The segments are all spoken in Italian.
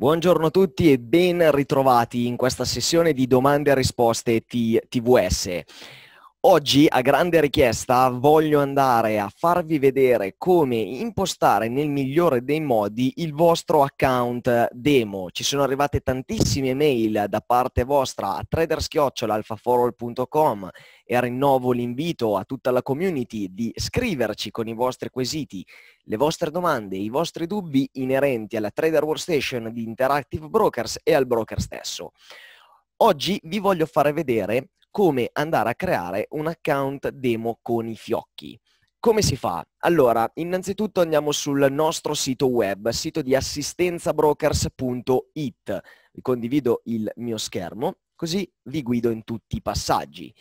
Buongiorno a tutti e ben ritrovati in questa sessione di domande e risposte TVS. Oggi, a grande richiesta, voglio andare a farvi vedere come impostare nel migliore dei modi il vostro account demo. Ci sono arrivate tantissime mail da parte vostra a traderschiocciolaalfaforward.com e rinnovo l'invito a tutta la community di scriverci con i vostri quesiti, le vostre domande, i vostri dubbi inerenti alla Trader Workstation di Interactive Brokers e al broker stesso. Oggi vi voglio fare vedere come andare a creare un account demo con i fiocchi. Come si fa? Allora, innanzitutto andiamo sul nostro sito web, sito di assistenzabrokers.it. Vi condivido il mio schermo, così vi guido in tutti i passaggi.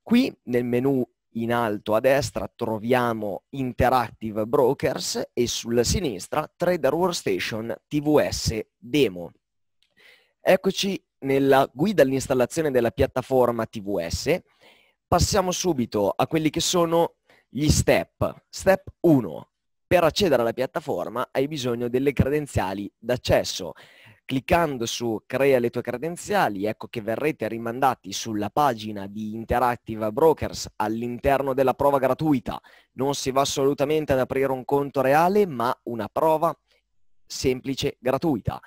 Qui nel menu in alto a destra troviamo Interactive Brokers e sulla sinistra Trader Workstation TVS Demo. Eccoci nella guida all'installazione della piattaforma TVS, passiamo subito a quelli che sono gli step. Step 1. Per accedere alla piattaforma hai bisogno delle credenziali d'accesso. Cliccando su crea le tue credenziali, ecco che verrete rimandati sulla pagina di Interactive Brokers all'interno della prova gratuita. Non si va assolutamente ad aprire un conto reale, ma una prova semplice gratuita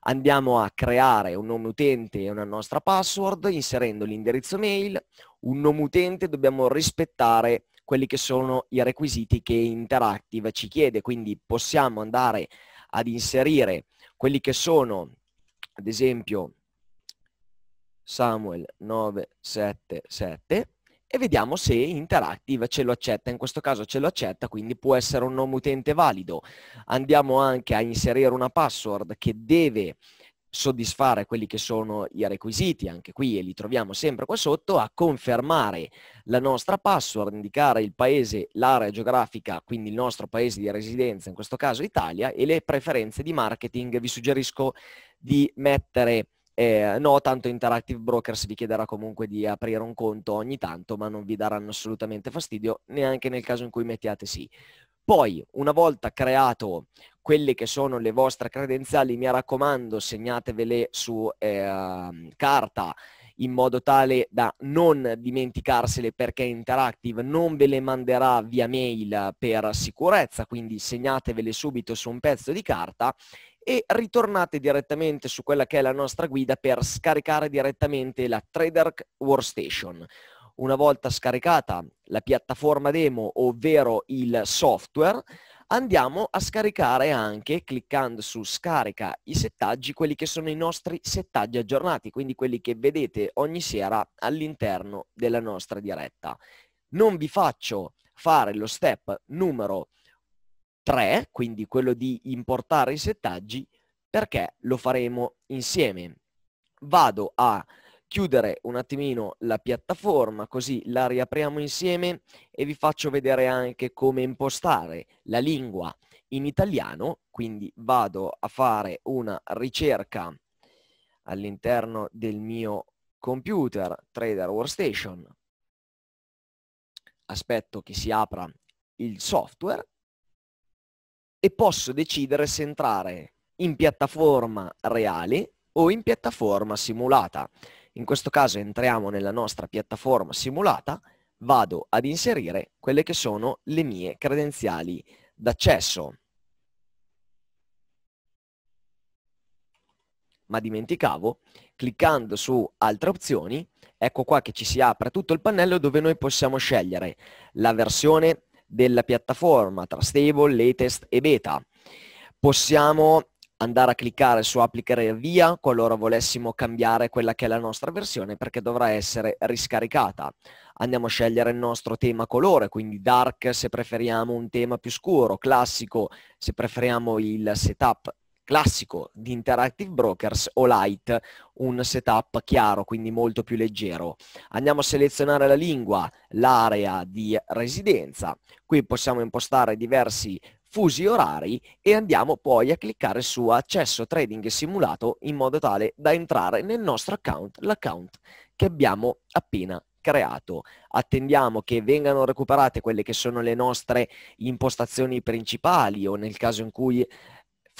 andiamo a creare un nome utente e una nostra password inserendo l'indirizzo mail. Un nome utente dobbiamo rispettare quelli che sono i requisiti che Interactive ci chiede, quindi possiamo andare ad inserire quelli che sono, ad esempio, Samuel 977 e vediamo se Interactive ce lo accetta. In questo caso ce lo accetta, quindi può essere un nome utente valido. Andiamo anche a inserire una password che deve soddisfare quelli che sono i requisiti, anche qui e li troviamo sempre qua sotto, a confermare la nostra password, indicare il paese, l'area geografica, quindi il nostro paese di residenza, in questo caso Italia, e le preferenze di marketing. Vi suggerisco di mettere eh, no, tanto Interactive Brokers vi chiederà comunque di aprire un conto ogni tanto, ma non vi daranno assolutamente fastidio, neanche nel caso in cui mettiate sì. Poi, una volta creato quelle che sono le vostre credenziali, mi raccomando, segnatevele su eh, carta in modo tale da non dimenticarsele perché Interactive non ve le manderà via mail per sicurezza, quindi segnatevele subito su un pezzo di carta e ritornate direttamente su quella che è la nostra guida per scaricare direttamente la Trader Workstation. Una volta scaricata la piattaforma demo, ovvero il software, andiamo a scaricare anche, cliccando su scarica i settaggi, quelli che sono i nostri settaggi aggiornati, quindi quelli che vedete ogni sera all'interno della nostra diretta. Non vi faccio fare lo step numero 3, quindi quello di importare i settaggi, perché lo faremo insieme. Vado a chiudere un attimino la piattaforma così la riapriamo insieme e vi faccio vedere anche come impostare la lingua in italiano, quindi vado a fare una ricerca all'interno del mio computer Trader Workstation, aspetto che si apra il software e posso decidere se entrare in piattaforma reale o in piattaforma simulata. In questo caso entriamo nella nostra piattaforma simulata, vado ad inserire quelle che sono le mie credenziali d'accesso. Ma dimenticavo, cliccando su altre opzioni, ecco qua che ci si apre tutto il pannello dove noi possiamo scegliere la versione della piattaforma tra stable, latest e beta. Possiamo andare a cliccare su applicare via qualora volessimo cambiare quella che è la nostra versione perché dovrà essere riscaricata. Andiamo a scegliere il nostro tema colore, quindi dark se preferiamo un tema più scuro, classico se preferiamo il setup classico di Interactive Brokers o Light, un setup chiaro, quindi molto più leggero. Andiamo a selezionare la lingua, l'area di residenza. Qui possiamo impostare diversi fusi orari e andiamo poi a cliccare su accesso trading simulato in modo tale da entrare nel nostro account, l'account che abbiamo appena creato. Attendiamo che vengano recuperate quelle che sono le nostre impostazioni principali o nel caso in cui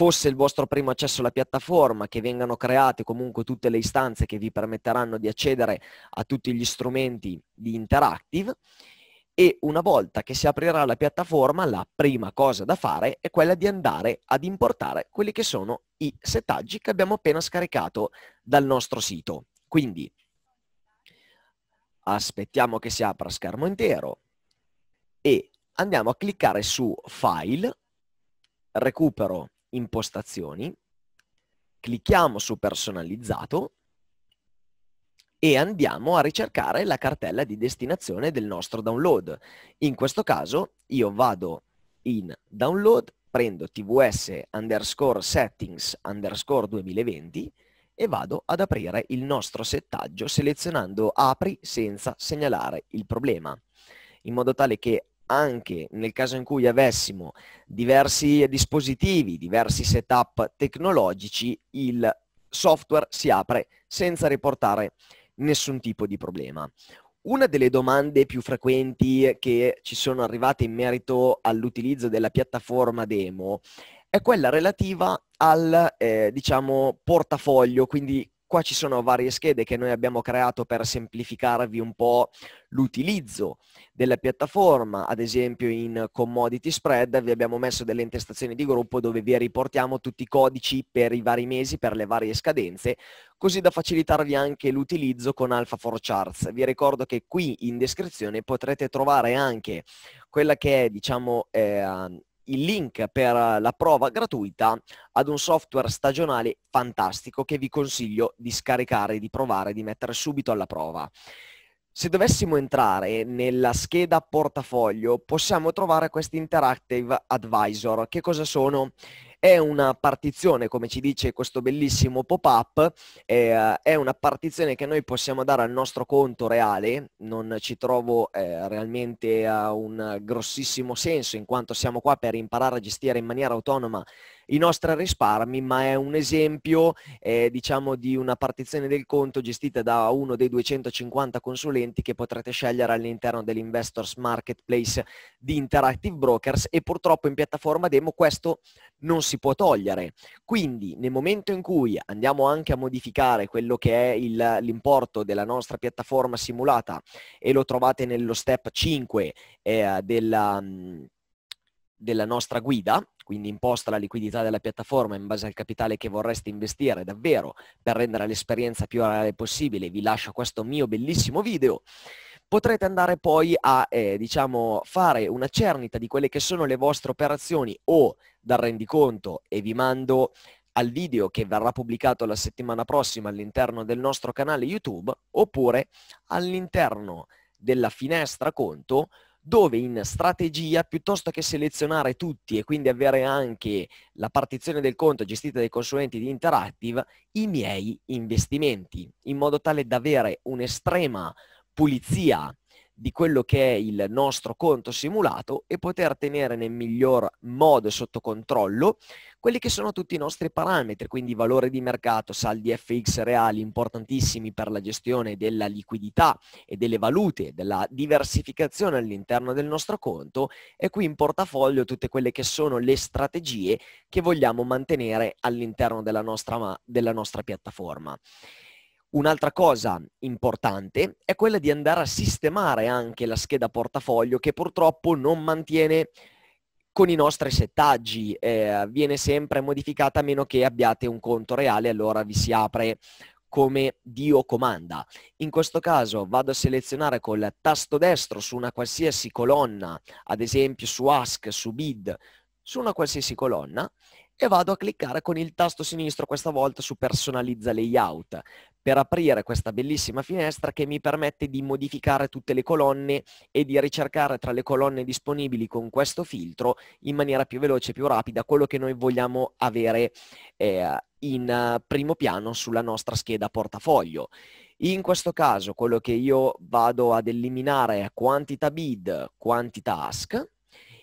fosse il vostro primo accesso alla piattaforma, che vengano create comunque tutte le istanze che vi permetteranno di accedere a tutti gli strumenti di Interactive e una volta che si aprirà la piattaforma la prima cosa da fare è quella di andare ad importare quelli che sono i settaggi che abbiamo appena scaricato dal nostro sito. Quindi aspettiamo che si apra schermo intero e andiamo a cliccare su File, recupero impostazioni, clicchiamo su personalizzato e andiamo a ricercare la cartella di destinazione del nostro download. In questo caso io vado in download, prendo tvs underscore settings underscore 2020 e vado ad aprire il nostro settaggio selezionando apri senza segnalare il problema, in modo tale che anche nel caso in cui avessimo diversi dispositivi, diversi setup tecnologici, il software si apre senza riportare nessun tipo di problema. Una delle domande più frequenti che ci sono arrivate in merito all'utilizzo della piattaforma demo è quella relativa al, eh, diciamo, portafoglio, quindi Qua ci sono varie schede che noi abbiamo creato per semplificarvi un po' l'utilizzo della piattaforma, ad esempio in commodity spread vi abbiamo messo delle intestazioni di gruppo dove vi riportiamo tutti i codici per i vari mesi, per le varie scadenze, così da facilitarvi anche l'utilizzo con Alpha 4 Charts. Vi ricordo che qui in descrizione potrete trovare anche quella che è, diciamo, eh, il link per la prova gratuita ad un software stagionale fantastico che vi consiglio di scaricare, di provare, di mettere subito alla prova. Se dovessimo entrare nella scheda portafoglio possiamo trovare questi Interactive Advisor. Che cosa sono? È una partizione, come ci dice questo bellissimo pop-up, eh, è una partizione che noi possiamo dare al nostro conto reale, non ci trovo eh, realmente uh, un grossissimo senso in quanto siamo qua per imparare a gestire in maniera autonoma i nostri risparmi, ma è un esempio eh, diciamo di una partizione del conto gestita da uno dei 250 consulenti che potrete scegliere all'interno dell'Investors Marketplace di Interactive Brokers e purtroppo in piattaforma demo questo non si può togliere. Quindi nel momento in cui andiamo anche a modificare quello che è il, l'importo della nostra piattaforma simulata e lo trovate nello step 5 eh, della, della nostra guida, quindi imposta la liquidità della piattaforma in base al capitale che vorreste investire davvero per rendere l'esperienza più reale possibile, vi lascio questo mio bellissimo video, potrete andare poi a eh, diciamo, fare una cernita di quelle che sono le vostre operazioni o dal rendiconto e vi mando al video che verrà pubblicato la settimana prossima all'interno del nostro canale YouTube oppure all'interno della finestra conto dove in strategia, piuttosto che selezionare tutti e quindi avere anche la partizione del conto gestita dai consulenti di Interactive, i miei investimenti, in modo tale da avere un'estrema pulizia di quello che è il nostro conto simulato e poter tenere nel miglior modo sotto controllo quelli che sono tutti i nostri parametri, quindi valore di mercato, saldi FX reali importantissimi per la gestione della liquidità e delle valute, della diversificazione all'interno del nostro conto e qui in portafoglio tutte quelle che sono le strategie che vogliamo mantenere all'interno della nostra, della nostra piattaforma. Un'altra cosa importante è quella di andare a sistemare anche la scheda portafoglio che purtroppo non mantiene con i nostri settaggi, eh, viene sempre modificata a meno che abbiate un conto reale, allora vi si apre come Dio comanda. In questo caso vado a selezionare col tasto destro su una qualsiasi colonna, ad esempio su Ask, su Bid, su una qualsiasi colonna e vado a cliccare con il tasto sinistro questa volta su personalizza layout per aprire questa bellissima finestra che mi permette di modificare tutte le colonne e di ricercare tra le colonne disponibili con questo filtro in maniera più veloce e più rapida quello che noi vogliamo avere eh, in primo piano sulla nostra scheda portafoglio. In questo caso quello che io vado ad eliminare è quantità bid, quantità ask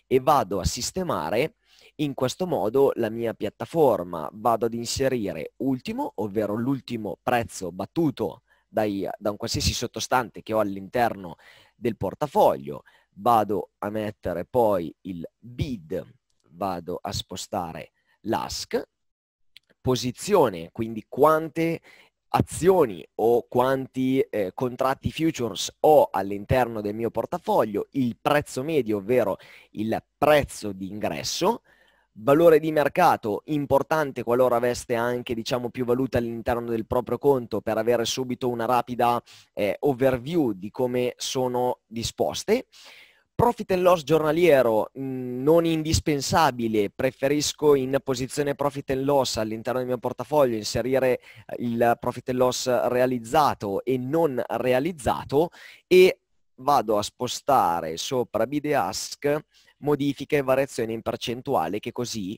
e vado a sistemare in questo modo la mia piattaforma vado ad inserire ultimo, ovvero l'ultimo prezzo battuto dai, da un qualsiasi sottostante che ho all'interno del portafoglio, vado a mettere poi il bid, vado a spostare l'ask, posizione, quindi quante azioni o quanti eh, contratti futures ho all'interno del mio portafoglio, il prezzo medio, ovvero il prezzo di ingresso, valore di mercato importante qualora aveste anche diciamo più valuta all'interno del proprio conto per avere subito una rapida eh, overview di come sono disposte. Profit and loss giornaliero mh, mm, non indispensabile, preferisco in posizione profit and loss all'interno del mio portafoglio inserire eh, il profit and loss realizzato e non realizzato e vado a spostare sopra Bideask modifiche e variazioni in percentuale che così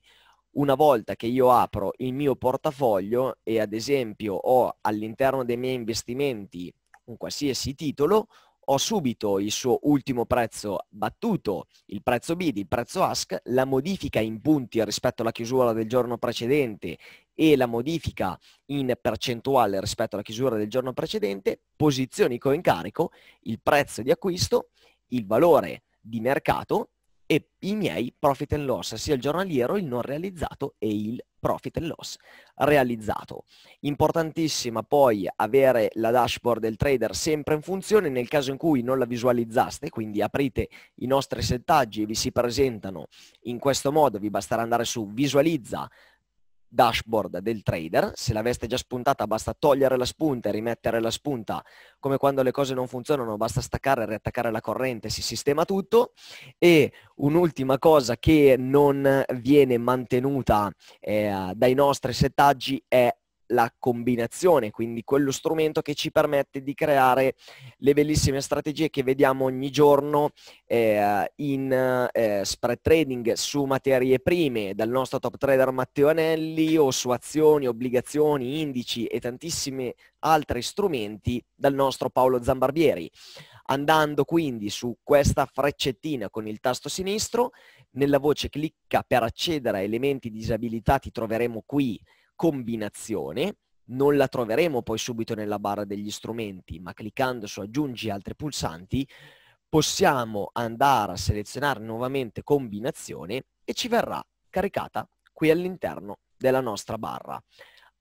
una volta che io apro il mio portafoglio e ad esempio ho all'interno dei miei investimenti un qualsiasi titolo, ho subito il suo ultimo prezzo battuto, il prezzo bid, il prezzo ask, la modifica in punti rispetto alla chiusura del giorno precedente e la modifica in percentuale rispetto alla chiusura del giorno precedente, posizionico in carico il prezzo di acquisto, il valore di mercato e i miei profit and loss, sia il giornaliero, il non realizzato e il profit and loss realizzato. Importantissima poi avere la dashboard del trader sempre in funzione nel caso in cui non la visualizzaste, quindi aprite i nostri settaggi e vi si presentano in questo modo, vi basterà andare su visualizza dashboard del trader, se l'aveste già spuntata basta togliere la spunta e rimettere la spunta, come quando le cose non funzionano basta staccare e riattaccare la corrente, si sistema tutto. E un'ultima cosa che non viene mantenuta eh, dai nostri settaggi è la combinazione, quindi quello strumento che ci permette di creare le bellissime strategie che vediamo ogni giorno eh, in eh, spread trading su materie prime dal nostro top trader Matteo Anelli o su azioni, obbligazioni, indici e tantissimi altri strumenti dal nostro Paolo Zambarbieri. Andando quindi su questa freccettina con il tasto sinistro, nella voce clicca per accedere a elementi disabilitati troveremo qui combinazione, non la troveremo poi subito nella barra degli strumenti, ma cliccando su aggiungi altri pulsanti possiamo andare a selezionare nuovamente combinazione e ci verrà caricata qui all'interno della nostra barra.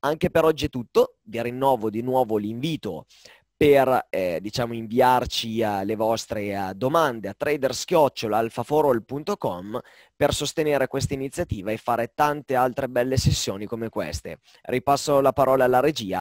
Anche per oggi è tutto, vi rinnovo di nuovo l'invito per eh, diciamo, inviarci uh, le vostre uh, domande a traderschiocciolaalfaforall.com per sostenere questa iniziativa e fare tante altre belle sessioni come queste. Ripasso la parola alla regia.